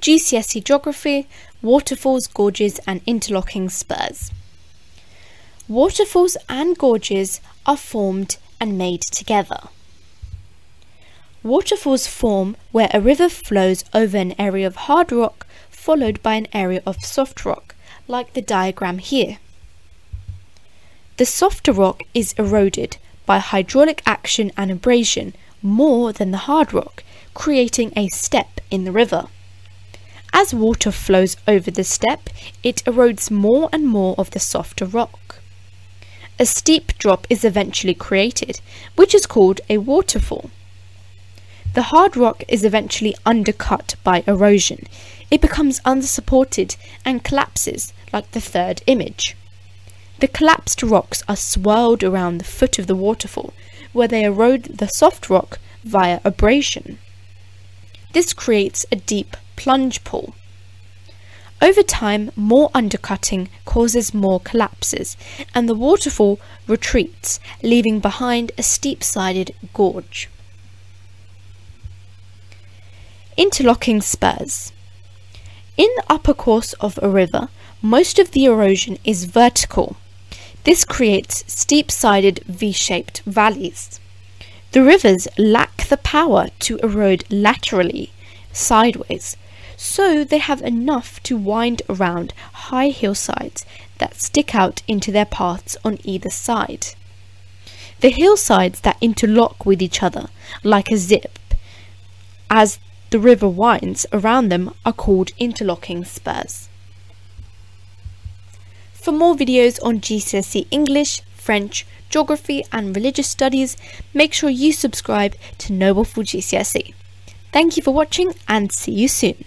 GCSE Geography, Waterfalls, Gorges and Interlocking Spurs. Waterfalls and gorges are formed and made together. Waterfalls form where a river flows over an area of hard rock followed by an area of soft rock, like the diagram here. The softer rock is eroded by hydraulic action and abrasion more than the hard rock, creating a step in the river. As water flows over the step, it erodes more and more of the softer rock. A steep drop is eventually created, which is called a waterfall. The hard rock is eventually undercut by erosion. It becomes unsupported and collapses like the third image. The collapsed rocks are swirled around the foot of the waterfall, where they erode the soft rock via abrasion. This creates a deep plunge pool. Over time, more undercutting causes more collapses, and the waterfall retreats, leaving behind a steep sided gorge. Interlocking spurs. In the upper course of a river, most of the erosion is vertical. This creates steep sided V shaped valleys. The rivers lack the power to erode laterally, sideways, so they have enough to wind around high hillsides that stick out into their paths on either side. The hillsides that interlock with each other, like a zip, as the river winds around them are called interlocking spurs. For more videos on GCSE English, French, Geography and Religious Studies, make sure you subscribe to No Waffle GCSE. Thank you for watching and see you soon.